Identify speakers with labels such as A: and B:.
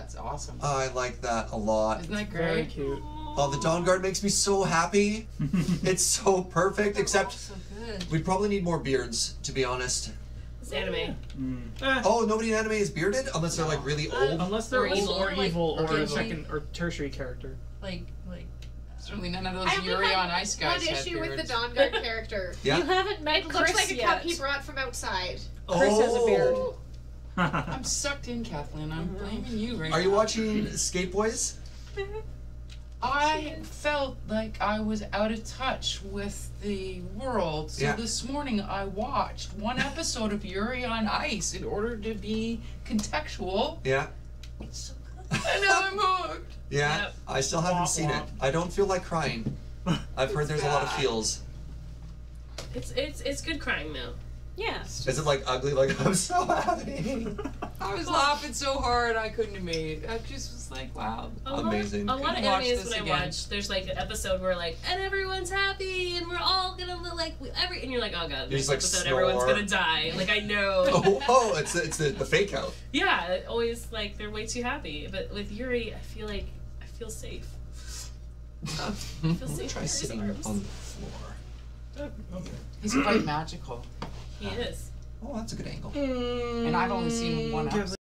A: That's awesome.
B: I like that a lot.
A: Isn't that great?
C: Very
A: great?
C: cute.
B: Oh, the Dawn Guard makes me so happy. it's so perfect, except
A: so good.
B: we'd probably need more beards, to be honest.
D: It's anime.
C: Eh,
B: Oh, nobody in anime is bearded unless they're like really old.
C: unless they're
D: Or
C: old
D: evil.
C: or
D: Like,
C: evil or
A: okay.
C: a second or tertiary character.
A: Like, like, certainly none of those
E: I only
A: Yuri
E: had
A: on Ice guys
E: one
A: had
E: issue with the
A: beards.
E: Dawn Guard character.
B: Yeah.
D: You haven't met
E: Looks
D: Chris
E: like a
D: yet.
E: cup he brought from outside.
D: Chris has a beard.
A: I'm sucked in, Kathleen. I'm mm-hmm. blaming you right now.
B: Are you
A: now.
B: watching Skate Boys?
A: I felt like I was out of touch with the world. So
B: Yeah.
A: this morning I watched one episode of Yuri on Ice in order to be contextual.
B: Yeah.
A: It's so good. And now I'm hooked.
B: Yeah.
D: Yep.
B: I still haven't
C: Womp
B: seen it. I don't feel like crying. I've heard there's a lot of feels.
D: It's it's it's good crying though. Yeah.
B: Is it like ugly? Like I'm so happy.
A: I was laughing so hard I couldn't have made. I just was like, wow.
D: A lot-
B: Amazing.
D: A lot of
A: Couldn't watch
D: animes
A: this
D: when I
A: again.
D: watch, there's like an episode where like, and everyone's happy, and we're all gonna live like we- every, and you're like, oh god,
B: You
D: this
B: just, like,
D: episode everyone's gonna die. Like I know.
B: oh, oh, it's it's the, the fake out.
D: Yeah, always like they're way too happy. But with Yuri, I feel like I feel safe. I feel safe.
B: Try sitting
D: arms.
B: on the floor.
C: okay.
A: He's quite magical.
D: He is.
B: Oh, that's a good angle. Hmm.
A: And I've only seen one
C: Kathleen,
A: episode.